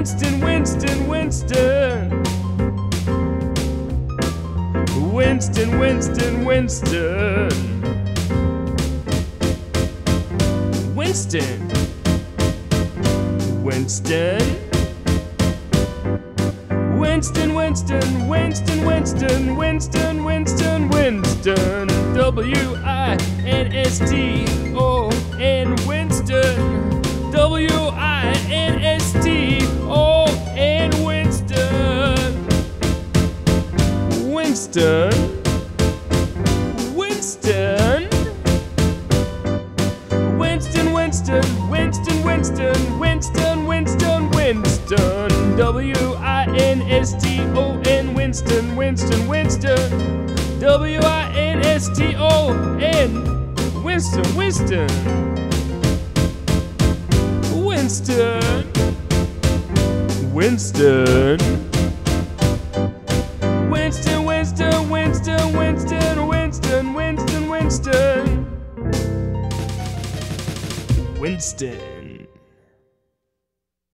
Winston, Winston, Winston. Winston, Winston, Winston. Winston. Winston. Winston, Winston, Winston, Winston, Winston, Winston, Winston. W I N S T O N Winston. W I N S T Winston. Winston. Winston, Winston, Winston, Winston, Winston, Winston, Winston. W I N S T O N, Winston, Winston, Winston. W I N S T O N, Winston, Winston. Winston. Winston. Winston.